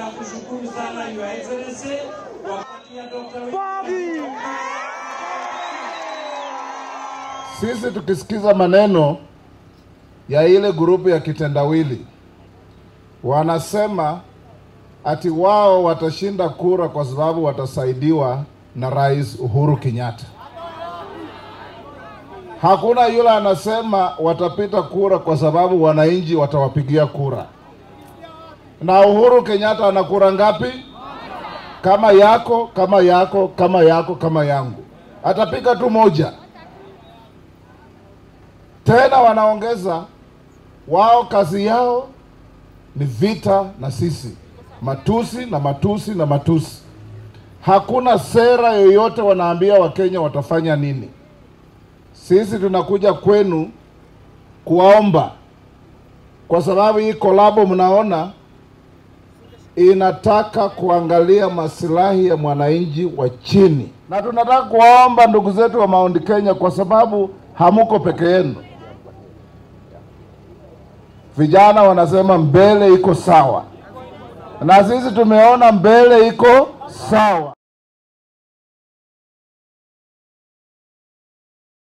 Sana Your Excellency Dr. Sisi tukisikiza maneno ya ile grupu ya kitendawili, wanasema ati wao watashinda kura kwa sababu watasaidiwa na Rais Uhuru Kenyatta. Hakuna yule anasema watapita kura kwa sababu wananchi watawapigia kura. Na Uhuru Kenyatta ana kura ngapi? Kama yako, kama yako, kama yako, kama yangu, atapiga tu moja. Tena wanaongeza wao, kazi yao ni vita na sisi, matusi na matusi na matusi. Hakuna sera yoyote wanaambia Wakenya watafanya nini. Sisi tunakuja kwenu kuwaomba, kwa sababu hii kolabo mnaona inataka kuangalia masilahi ya mwananchi wa chini, na tunataka kuwaomba ndugu zetu wa Mount Kenya, kwa sababu hamuko peke yenu. Vijana wanasema mbele iko sawa, na sisi tumeona mbele iko sawa.